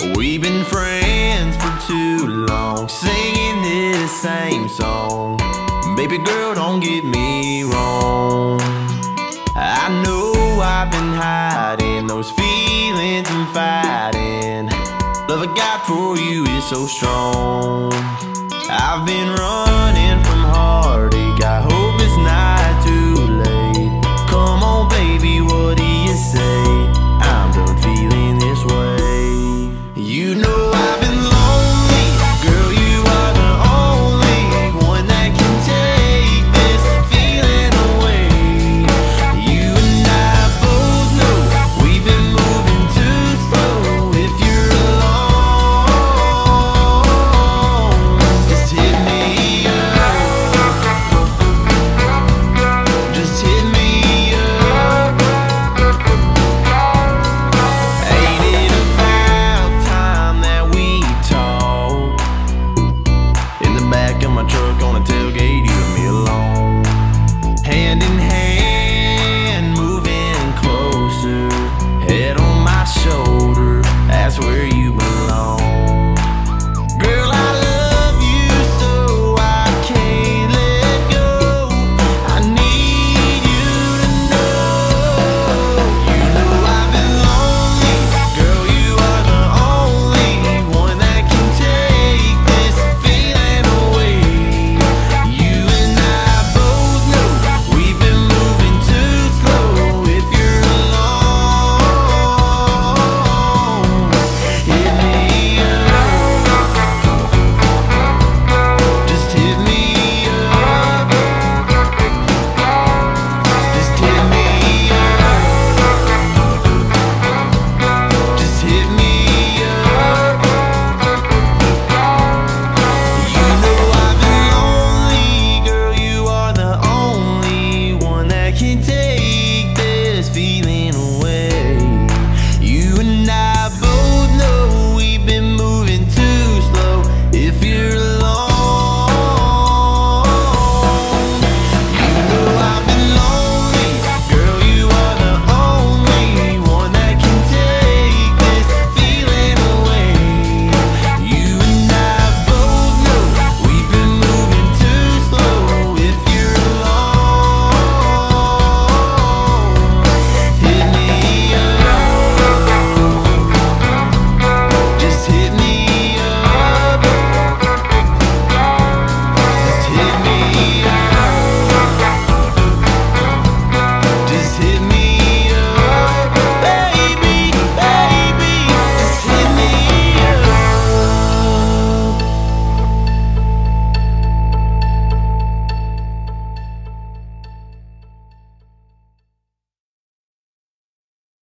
We've been friends for too long, singing this same song. Baby girl, don't get me wrong. I know I've been hiding those feelings and fighting. Love I got for you is so strong. I've been running shoulder. That's where you belong.